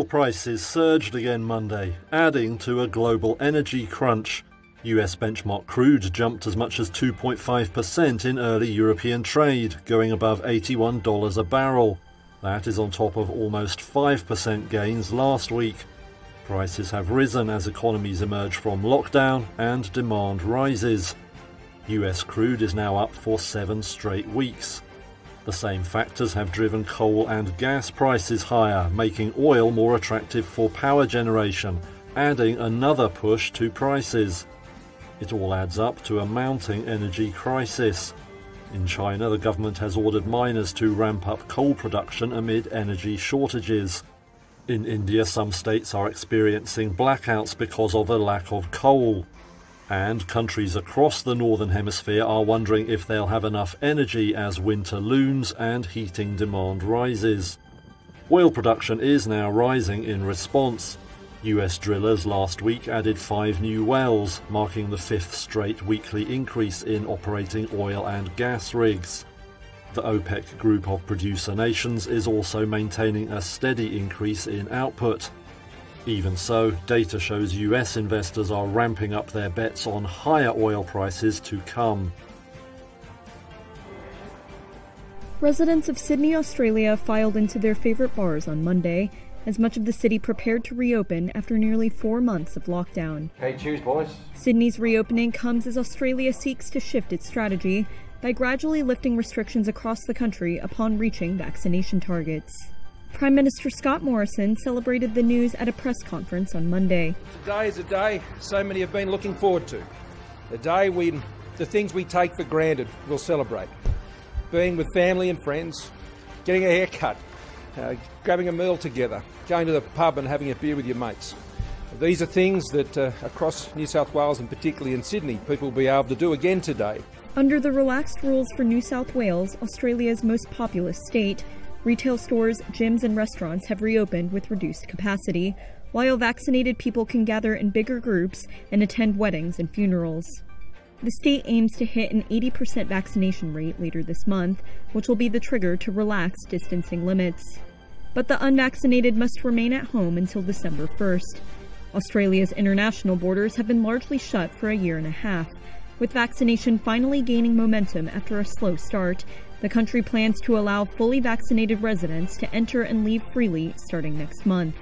Oil prices surged again Monday, adding to a global energy crunch. US benchmark crude jumped as much as 2.5% in early European trade, going above $81 a barrel. That is on top of almost 5% gains last week. Prices have risen as economies emerge from lockdown and demand rises. US crude is now up for seven straight weeks. The same factors have driven coal and gas prices higher, making oil more attractive for power generation, adding another push to prices. It all adds up to a mounting energy crisis. In China, the government has ordered miners to ramp up coal production amid energy shortages. In India, some states are experiencing blackouts because of a lack of coal. And countries across the Northern Hemisphere are wondering if they'll have enough energy as winter looms and heating demand rises. Oil production is now rising in response. US drillers last week added five new wells, marking the fifth straight weekly increase in operating oil and gas rigs. The OPEC group of producer nations is also maintaining a steady increase in output. Even so, data shows US investors are ramping up their bets on higher oil prices to come. Residents of Sydney, Australia filed into their favourite bars on Monday as much of the city prepared to reopen after nearly four months of lockdown. Okay, cheers, boys. Sydney's reopening comes as Australia seeks to shift its strategy by gradually lifting restrictions across the country upon reaching vaccination targets. Prime Minister Scott Morrison celebrated the news at a press conference on Monday. Today is a day so many have been looking forward to. A day when the things we take for granted we'll celebrate. Being with family and friends, getting a haircut, uh, grabbing a meal together, going to the pub and having a beer with your mates. These are things that uh, across New South Wales and particularly in Sydney, people will be able to do again today. Under the relaxed rules for New South Wales, Australia's most populous state, Retail stores, gyms, and restaurants have reopened with reduced capacity, while vaccinated people can gather in bigger groups and attend weddings and funerals. The state aims to hit an 80% vaccination rate later this month, which will be the trigger to relax distancing limits. But the unvaccinated must remain at home until December 1st. Australia's international borders have been largely shut for a year and a half, with vaccination finally gaining momentum after a slow start the country plans to allow fully vaccinated residents to enter and leave freely starting next month.